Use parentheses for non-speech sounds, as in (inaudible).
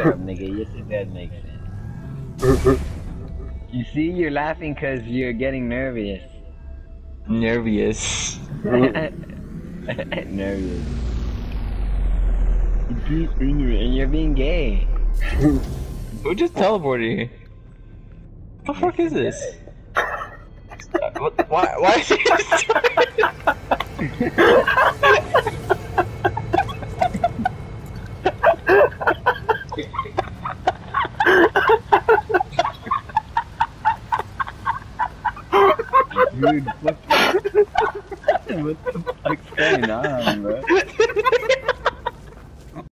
up, nigga. Yes, it does make sense. You see, you're laughing because you're getting nervous. Nervous. (laughs) nervous. And you're being gay. Who just teleported here? What the fuck is this? (laughs) Why? Why is he? (laughs) Dude, what, what the fuck's going on,